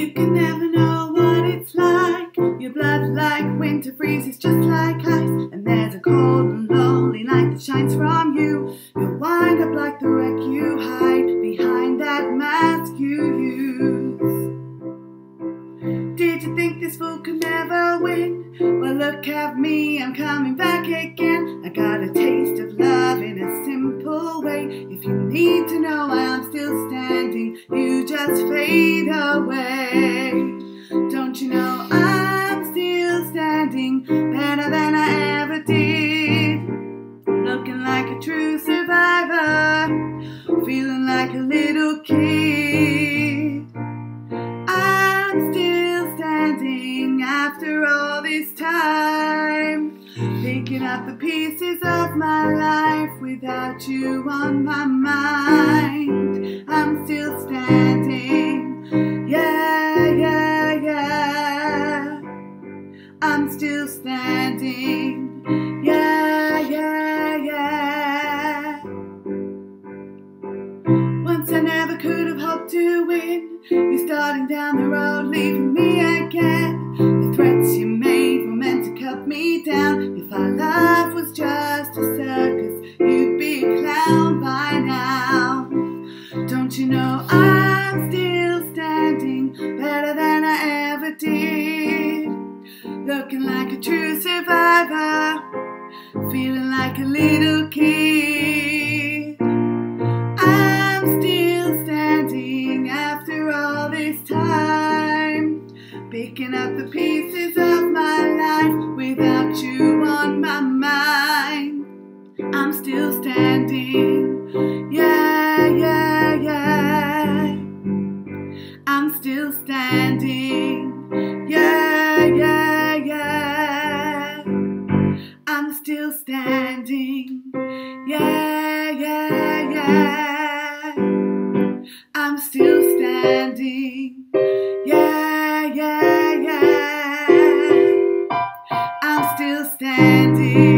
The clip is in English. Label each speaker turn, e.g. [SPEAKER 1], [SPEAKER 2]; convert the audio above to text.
[SPEAKER 1] You can never know what it's like. Your blood like winter freezes just like ice. And there's a cold and lonely light that shines from you. You'll wind up like the wreck you hide behind that mask you use. Did you think this fool could never win? Well, look at me, I'm coming back again. I got a taste of love in a simple way. If you need to know I'm still standing, you just fade away. Don't you know I'm still standing better than I ever did? Looking like a true survivor, feeling like a little kid. I'm still standing after all this time, picking up the pieces of my life without you on my mind. I'm still standing, Still standing, yeah, yeah, yeah. Once I never could have hoped to win. You're starting down the road, leaving me again. The threats you made were meant to cut me down. If our love was just a circus, you'd be a clown by now. Don't you know I'm still a little kid. I'm still standing after all this time, picking up the pieces of my life without you on my mind. I'm still standing, yeah, yeah, yeah. I'm still standing, yeah, yeah, yeah. I'm still standing. Yeah, yeah, yeah. I'm still standing.